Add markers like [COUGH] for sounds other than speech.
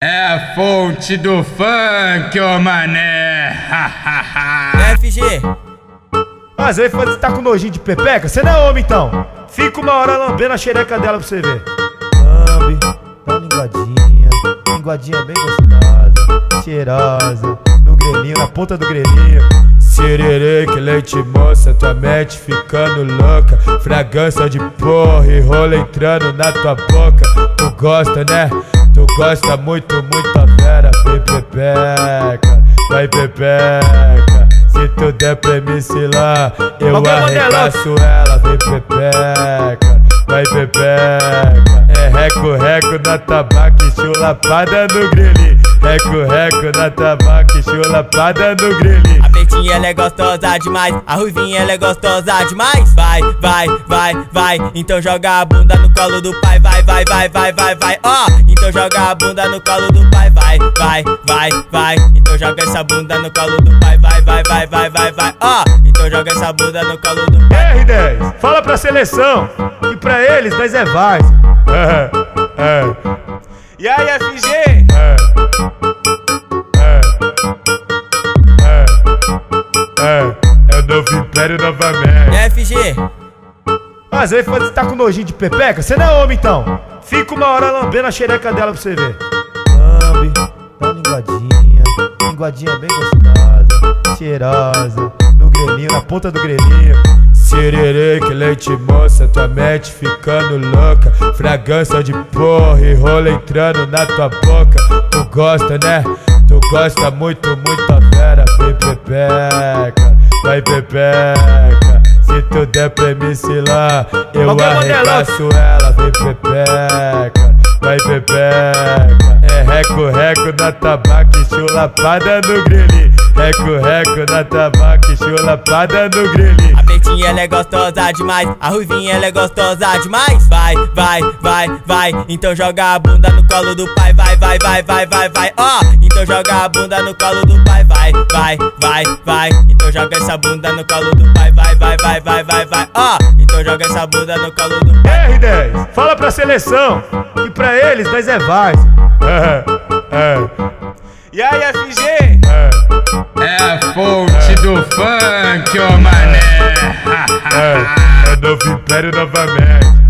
É a fonte do funk, ô mané. FG. Mas aí você tá com nojinho de pepeca? Você não é homem então. Fica uma hora lambendo a xereca dela pra você ver. Lambe, dá uma linguadinha. Linguadinha bem gostosa, cheirosa. No grelhinho, na ponta do grelhinho. Sererê, leite moça, tua mente ficando louca. Fragrância de porra e rola entrando na tua boca. Tu gosta, né? Tu gosta muito, muita fera, vem pepeca, vai pepeca. Se tu der pra me lá, eu arregaço ela, vem pepeca, vai pepeca. É reco, reco na tabaca chulapada no grilinho. Reco, reco na tabaca e chulapada no grilinho. A pretinha ela é gostosa demais, a ruivinha ela é gostosa demais. Vai, vai, vai, vai, então joga a bunda no colo do pai, vai, vai, vai, vai, vai, vai, ó. Oh, então joga a bunda no colo do pai, vai, vai, vai, vai. Então joga essa bunda no colo do pai, vai, vai, vai, vai, vai, vai, ó. Oh, então joga essa bunda no colo do pai. R10, fala pra seleção que pra eles nós é Vaz. É, é. E aí, FG? É. novo império novamente. É, FG? Mas aí você tá com nojinho de pepeca? Você não é homem então. Fica uma hora lambendo a xereca dela pra você ver. Lambe, dá uma linguadinha. Linguadinha bem gostosa, cheirosa. No grelhinho, na ponta do grelhinho. Sererê, que leite moça, tua mente ficando louca. Fragrância de porra e rola entrando na tua boca. Tu gosta, né? Tu gosta muito, muita fera, vem pepeca vai pepeca. Se tu der pra me lá, eu arregaço ela, vem pepeca, vai pepeca. É reco, reco na tabaca e chulapada no grilinho. Reco, reco na tabaca chulapada no grilinho. A pretinha ela é gostosa demais, a ruivinha ela é gostosa demais. Vai, vai, vai, vai, então joga a bunda no colo do pai, vai, vai, vai, vai, vai, vai, ó. Oh, então joga a bunda no colo do pai, vai, vai, vai, vai. Então joga essa bunda no colo do pai, vai, vai, vai, vai, vai, vai, ó. Oh, então joga essa bunda no colo do pai. R10, fala pra seleção que pra eles nós é Vaz. [LAUGHS] [LAUGHS] É, é. E aí, FG? É. a fonte do funk, ô mané. é, é novo império novamente.